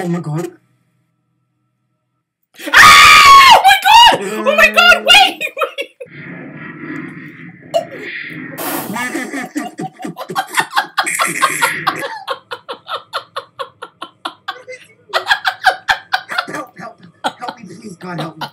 Oh my god. Ah! Oh my god! Oh my god! Wait! Wait! help, help, help me, please, God, help me.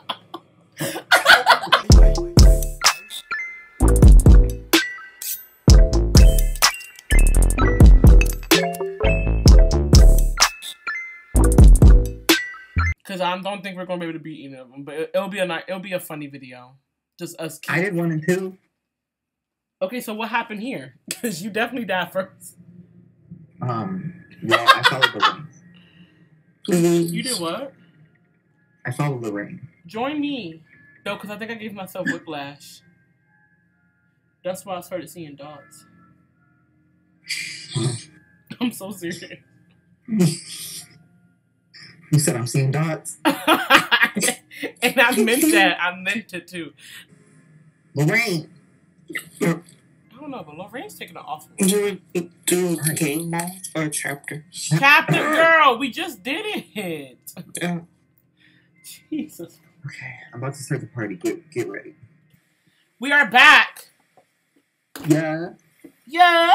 Because I don't think we're gonna be able to beat either of them, but it, will be a nice, it'll be a funny video. Just us. I did one and two. Okay, so what happened here? Because you definitely died first. Um, yeah, I followed the ring. You did what? I followed the ring. Join me. No, because I think I gave myself whiplash. That's why I started seeing dots. I'm so serious. You said I'm seeing dots. and I meant that. I meant it too. Lorraine. I don't know, but Lorraine's taking an awful. Do it, do game mode or chapter. Captain Girl, we just did it. Yeah. Jesus. Okay, I'm about to start the party. Get get ready. We are back. Yeah. Yeah.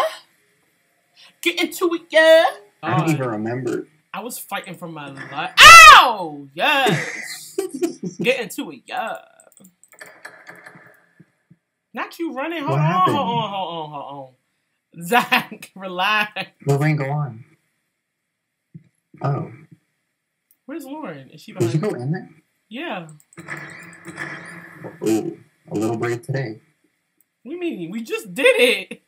Get into it, yeah. I don't Uh, even remember. I was fighting for my life. Ow! Yes. Get into it, yeah. Not you running. Hold What on, happened? hold on, hold on, hold on. Zach, relax. Lorraine, go on. Oh, Where's Lauren? Is she did you behind? go in there? Yeah. Ooh, a little brave today. What do you mean? We just did it.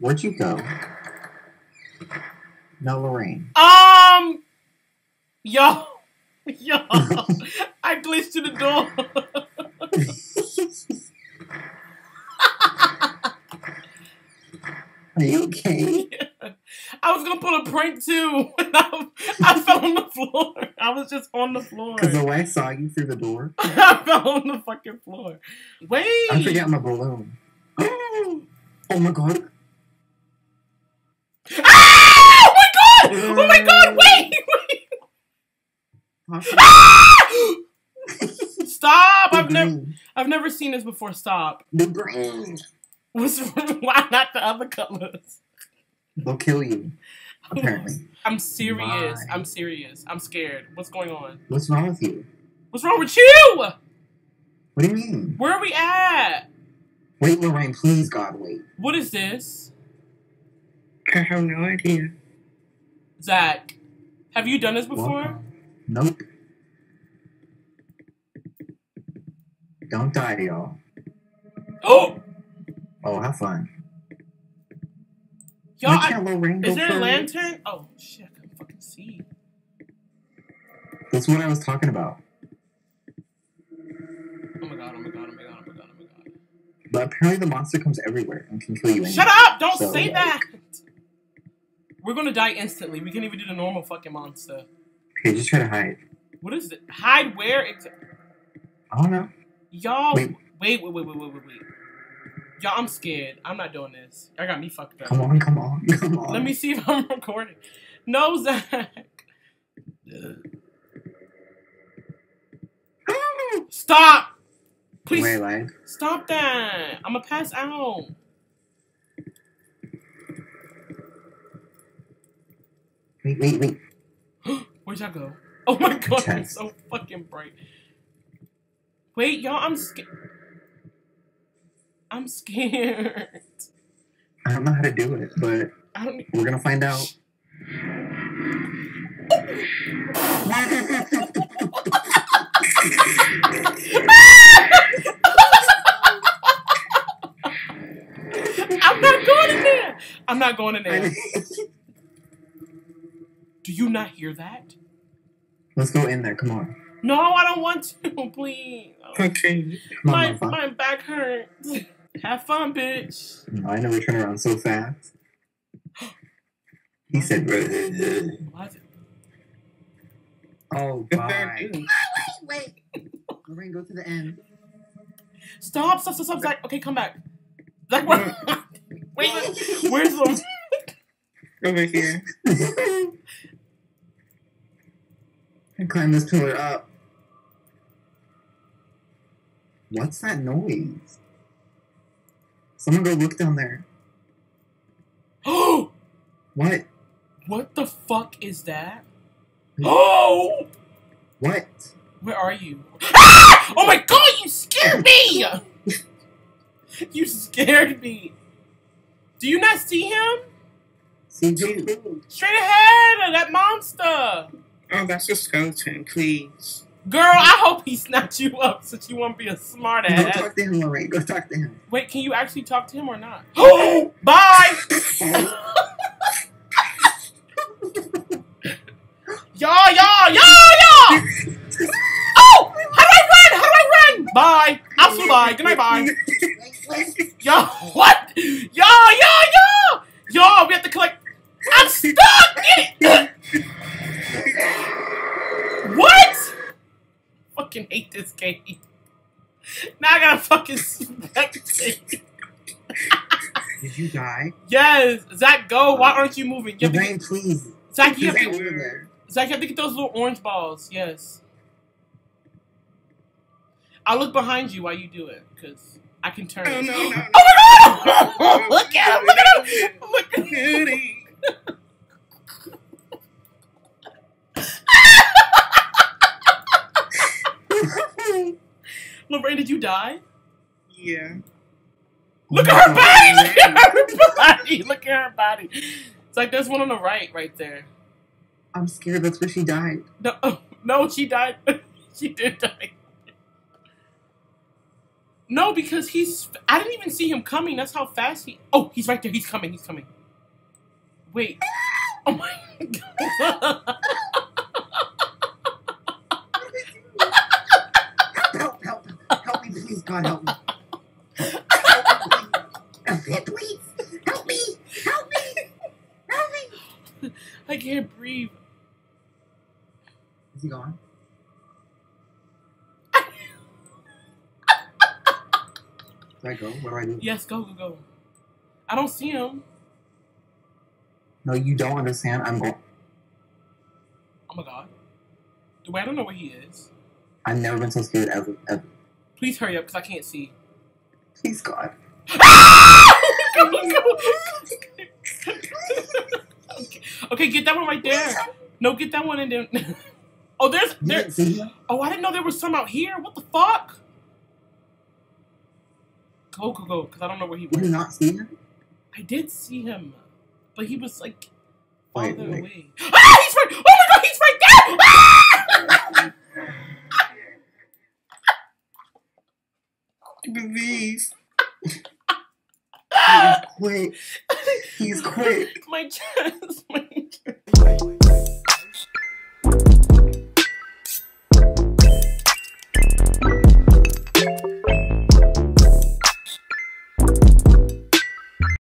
Where'd you go? No, Lorraine. Um, yo, yo, I glitched to the door. Are you okay? I was gonna pull a prank too. I, I fell on the floor. I was just on the floor. Because the way I saw you through the door, I fell on the fucking floor. Wait. I forgot my balloon. oh my god. Ah! Oh my god! Oh my god! Wait! Wait! Ah! Stop! I've never. I've never seen this before. Stop. The green. What's why not the other colors? They'll kill you. Apparently. I'm serious. My. I'm serious. I'm scared. What's going on? What's wrong with you? What's wrong with you? What do you mean? Where are we at? Wait, Lorraine, please, God, wait. What is this? I have no idea. Zach, have you done this before? Welcome. Nope. Don't die, y'all. Oh! Oh, have fun. Y'all, I, can't Lorraine go is there a lantern? Oh, shit, I can fucking see. That's what I was talking about. Oh my god, oh my god, oh my god, oh my god, oh my god. But apparently the monster comes everywhere and can kill you. Shut up! Don't So, say like- that! We're gonna die instantly. We can't even do the normal fucking monster. Okay, just try to hide. What is it? Hide where? Ex- I don't know. Y'all, wait, Wait. wait, wait, wait, wait, wait. Y'all, I'm scared. I'm not doing this. Y'all got me fucked up. Come on, come on, come on. Let me see if I'm recording. No, Zach. Stop! Please Wait, stop that. I'm gonna pass out. Wait, wait, wait. Where'd y'all go? Oh my god, I'm so fucking bright. Wait, y'all, I'm scared. I'm scared. I don't know how to do it, but we're gonna find out. I'm not going in there. I'm not going in there. Do you not hear that? Let's go in there. Come on. No, I don't want to. Please. Okay. Come on, My my back hurts. Have fun, bitch. No, I never turn around so fast. He said, What? "Oh, If bye." they're new, Wait, Lorraine, go to the end. Stop! Stop! Stop! Stop! Zach. Okay, come back. Zach, where? wait, wait, where's the? Over here. and climb this pillar up. What's that noise? Someone go look down there. Oh, What? what the fuck is that? Oh, What? where are you? Ah! Oh my god, you scared me! you scared me. Do you not see him? See you. Straight ahead, of that monster. Oh, that's a skeleton, please. Girl, I hope he snapped you up so you won't be a smart Go ass. talk to him, Lorraine. Go talk to him. Wait, can you actually talk to him or not? Oh, bye. Y'all, y'all, y'all, y'all! Oh! How do I run? How do I run? Bye. Absolute bye. Good night, bye. Yo, what? Yo, yo, yo! Fucking hate this game. Now I gotta fucking spectate. Did you die? Yes, Zach, go. Why aren't you moving? You have to Lorraine, get, please. Zach, you have to. Zach, you have to get those little orange balls. Yes. I'll look behind you while you do it, cause I can turn. Oh, no, no, no. Oh my god! look at him! Look at him! Look at him! Lorraine, did you die? Yeah. Look at her body! Look at her body! Look at her body! It's like there's one on the right, right there. I'm scared. That's where she died. No, oh, no, she died. she did die. No, because he's. I didn't even see him coming. That's how fast he. Oh, he's right there. He's coming. He's coming. Wait. Oh my god. Help! Help! Help me, please, God, help me. Please. Help me! Help me! Help me! I can't breathe. Is he gone? Do I go? What do I do? Yes, go, go, go. I don't see him. No, you don't understand. I'm going. Oh my god. Wait, I don't know where he is. I've never been so scared ever. ever. Please hurry up because I can't see. Please, God. Go, go. okay. okay, get that one right there. No, get that one and then. oh, there's You there. didn't see him? Oh, I didn't know there was some out here. What the fuck? Go, go, go, because I don't know where he Did you went. not see him? I did see him, but he was like Wait, farther wait. away. Ah, he's right! Oh my god, he's right there! Ah! Please. He's quick. He's quick. my chest, my chest.